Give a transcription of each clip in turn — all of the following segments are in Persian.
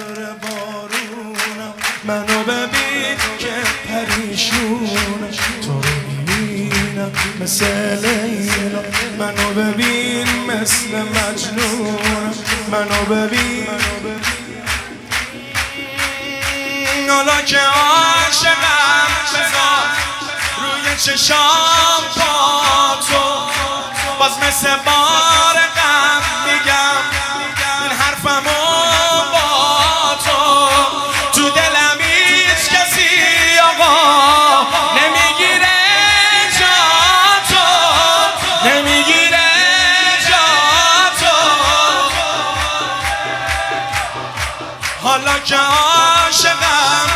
ابر بارونم منو ببین که پریشونم تو رو می‌بینم مثل لیلا منو ببین مثل مجنونم منو ببین. حالا که عاشقم بذار روی چشام با تو. باز مثل بار حالا که عاشقم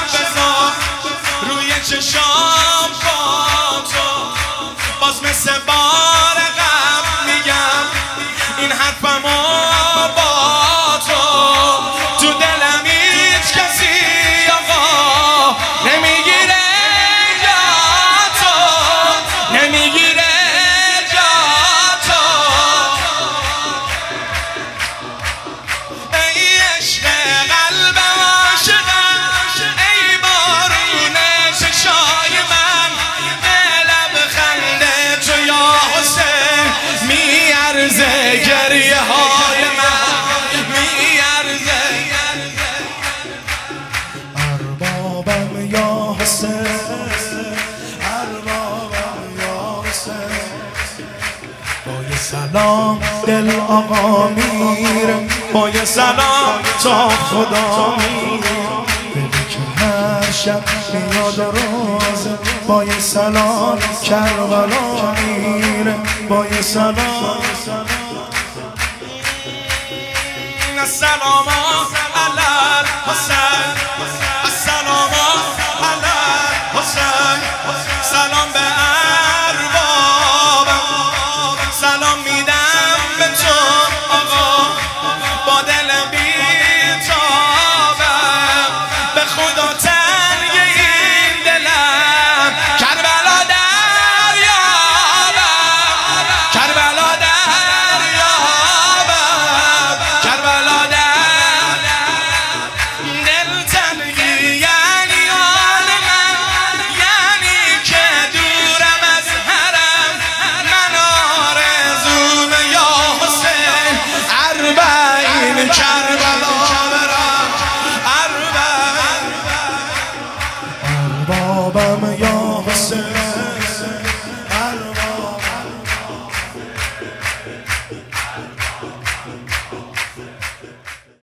سلام دل آقا میره با یه سلام تا خدا میره دلی که هر شب میاد روزه با یه سلام کربلا میره با یه سلام السلام علی الحسین کربلا برم اربابم یا حسین.